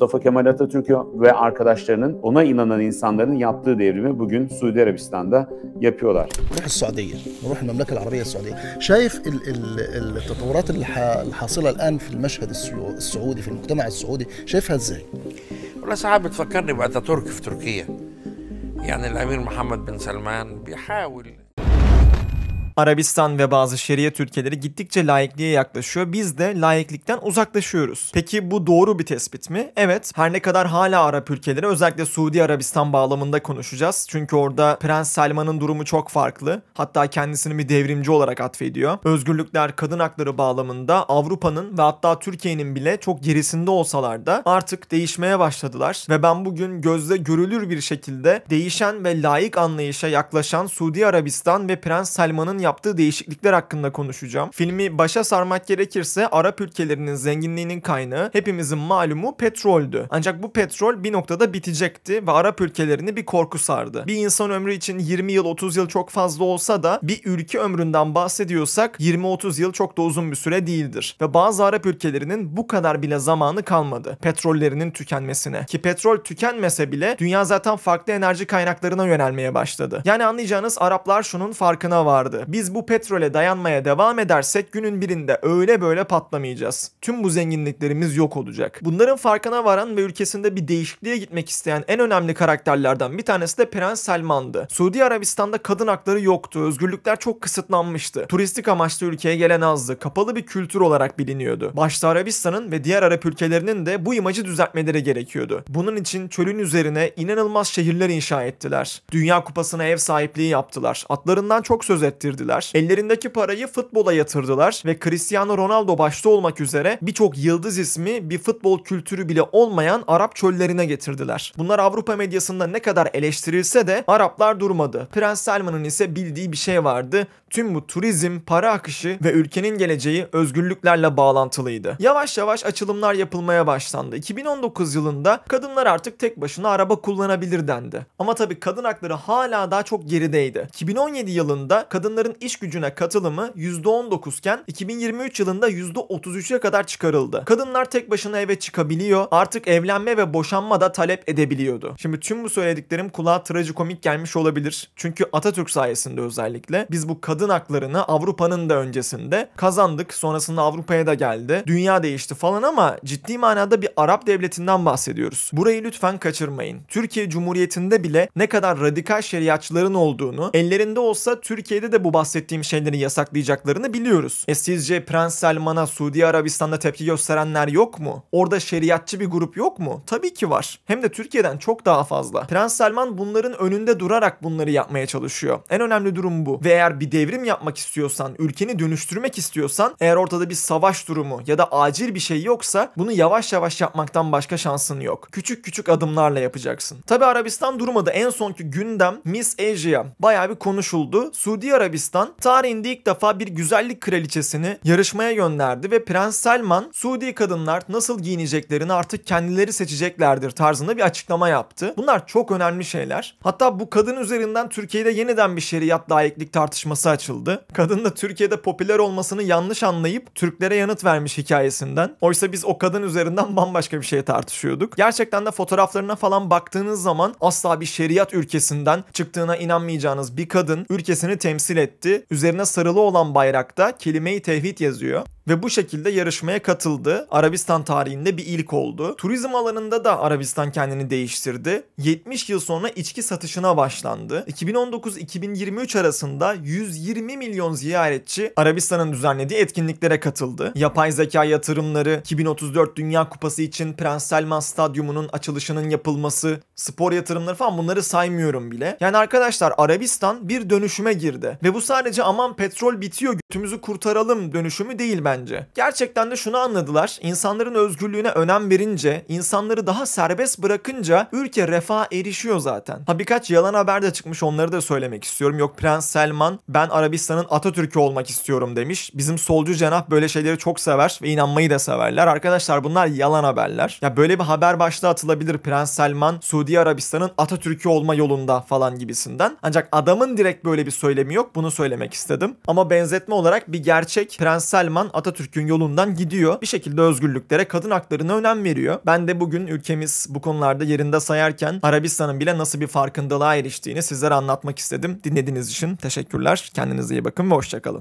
Mustafa Kemal Atatürk ve arkadaşlarının ona inanan insanların yaptığı devrimi bugün Suudi Arabistan'da yapıyorlar. نروح السعودية نروح المملكة العربية السعودية. شايف ال- ال- التطورات الح- الحاصله الآن في المشهد السعو- السعودي في المجتمع السعودي شايفها إزاي؟ والله ساعات بتفكرني بأتاتورك في تركيا. يعني الأمير محمد بن سلمان بيحاول Arabistan ve bazı şeriat ülkeleri gittikçe laikliğe yaklaşıyor. Biz de laiklikten uzaklaşıyoruz. Peki bu doğru bir tespit mi? Evet. Her ne kadar hala Arap ülkeleri özellikle Suudi Arabistan bağlamında konuşacağız. Çünkü orada Prens Salman'ın durumu çok farklı. Hatta kendisini bir devrimci olarak atfediyor. Özgürlükler, kadın hakları bağlamında Avrupa'nın ve hatta Türkiye'nin bile çok gerisinde olsalar da artık değişmeye başladılar. Ve ben bugün gözle görülür bir şekilde değişen ve layık anlayışa yaklaşan Suudi Arabistan ve Prens Salman'ın yaptığı değişiklikler hakkında konuşacağım. Filmi başa sarmak gerekirse Arap ülkelerinin zenginliğinin kaynağı hepimizin malumu petroldü. Ancak bu petrol bir noktada bitecekti ve Arap ülkelerini bir korku sardı. Bir insan ömrü için 20 yıl 30 yıl çok fazla olsa da bir ülke ömründen bahsediyorsak 20-30 yıl çok da uzun bir süre değildir. Ve bazı Arap ülkelerinin bu kadar bile zamanı kalmadı petrollerinin tükenmesine. Ki petrol tükenmese bile dünya zaten farklı enerji kaynaklarına yönelmeye başladı. Yani anlayacağınız Araplar şunun farkına vardı. Biz bu petrole dayanmaya devam edersek günün birinde öyle böyle patlamayacağız. Tüm bu zenginliklerimiz yok olacak. Bunların farkına varan ve ülkesinde bir değişikliğe gitmek isteyen en önemli karakterlerden bir tanesi de Prens Selman'dı. Suudi Arabistan'da kadın hakları yoktu. Özgürlükler çok kısıtlanmıştı. Turistik amaçlı ülkeye gelen azdı. Kapalı bir kültür olarak biliniyordu. Başta Arabistan'ın ve diğer Arap ülkelerinin de bu imajı düzeltmeleri gerekiyordu. Bunun için çölün üzerine inanılmaz şehirler inşa ettiler. Dünya Kupası'na ev sahipliği yaptılar. Atlarından çok söz ettirdiler. Ellerindeki parayı futbola yatırdılar ve Cristiano Ronaldo başta olmak üzere birçok yıldız ismi bir futbol kültürü bile olmayan Arap çöllerine getirdiler. Bunlar Avrupa medyasında ne kadar eleştirilse de Araplar durmadı. Prens Salman'ın ise bildiği bir şey vardı. Tüm bu turizm, para akışı ve ülkenin geleceği özgürlüklerle bağlantılıydı. Yavaş yavaş açılımlar yapılmaya başlandı. 2019 yılında kadınlar artık tek başına araba kullanabilir dendi. Ama tabii kadın hakları hala daha çok gerideydi. 2017 yılında kadınların iş gücüne katılımı %19 iken 2023 yılında %33'e kadar çıkarıldı. Kadınlar tek başına eve çıkabiliyor. Artık evlenme ve boşanma da talep edebiliyordu. Şimdi tüm bu söylediklerim kulağa trajikomik gelmiş olabilir. Çünkü Atatürk sayesinde özellikle biz bu kadın haklarını Avrupa'nın da öncesinde kazandık. Sonrasında Avrupa'ya da geldi. Dünya değişti falan ama ciddi manada bir Arap devletinden bahsediyoruz. Burayı lütfen kaçırmayın. Türkiye Cumhuriyeti'nde bile ne kadar radikal şeriatçıların olduğunu, ellerinde olsa Türkiye'de de bu bahsettiğim şeyleri yasaklayacaklarını biliyoruz. E sizce Prens Selman'a Suudi Arabistan'da tepki gösterenler yok mu? Orada şeriatçı bir grup yok mu? Tabii ki var. Hem de Türkiye'den çok daha fazla. Prens Selman bunların önünde durarak bunları yapmaya çalışıyor. En önemli durum bu. Ve eğer bir devrim yapmak istiyorsan, ülkeni dönüştürmek istiyorsan, eğer ortada bir savaş durumu ya da acil bir şey yoksa bunu yavaş yavaş yapmaktan başka şansın yok. Küçük küçük adımlarla yapacaksın. Tabi Arabistan durmadı. En sonki gündem Miss Asia. Bayağı bir konuşuldu. Suudi Arabistan tarihinde ilk defa bir güzellik kraliçesini yarışmaya gönderdi ve Prens Selman Suudi kadınlar nasıl giyineceklerini artık kendileri seçeceklerdir tarzında bir açıklama yaptı. Bunlar çok önemli şeyler. Hatta bu kadın üzerinden Türkiye'de yeniden bir şeriat layıklık tartışması açıldı. Kadın da Türkiye'de popüler olmasını yanlış anlayıp Türklere yanıt vermiş hikayesinden. Oysa biz o kadın üzerinden bambaşka bir şey tartışıyorduk. Gerçekten de fotoğraflarına falan baktığınız zaman asla bir şeriat ülkesinden çıktığına inanmayacağınız bir kadın ülkesini temsil etti. Üzerine sarılı olan bayrakta kelime-i tevhid yazıyor ve bu şekilde yarışmaya katıldı. Arabistan tarihinde bir ilk oldu. Turizm alanında da Arabistan kendini değiştirdi. 70 yıl sonra içki satışına başlandı. 2019-2023 arasında 120 milyon ziyaretçi Arabistan'ın düzenlediği etkinliklere katıldı. Yapay zeka yatırımları, 2034 Dünya Kupası için Prens Selman Stadyumu'nun açılışının yapılması, spor yatırımları falan bunları saymıyorum bile. Yani arkadaşlar Arabistan bir dönüşüme girdi. Ve bu sadece aman petrol bitiyor götümüzü kurtaralım dönüşümü değil bence. Gerçekten de şunu anladılar. İnsanların özgürlüğüne önem verince, insanları daha serbest bırakınca ülke refaha erişiyor zaten. Ha birkaç yalan haber de çıkmış onları da söylemek istiyorum. Yok Prens Selman ben Arabistan'ın Atatürk'ü olmak istiyorum demiş. Bizim solcu cenah böyle şeyleri çok sever ve inanmayı da severler. Arkadaşlar bunlar yalan haberler. Ya böyle bir haber başlığı atılabilir. Prens Selman Suudi Arabistan'ın Atatürk'ü olma yolunda falan gibisinden. Ancak adamın direkt böyle bir söylemi yok. Bunu söylemek istedim. Ama benzetme olarak bir gerçek Prens Selman Atatürk'ün yolundan gidiyor. Bir şekilde özgürlüklere, kadın haklarına önem veriyor. Ben de bugün ülkemiz bu konularda yerinde sayarken Arabistan'ın bile nasıl bir farkındalığa eriştiğini sizlere anlatmak istedim. Dinlediğiniz için teşekkürler. Kendinize iyi bakın ve hoşçakalın.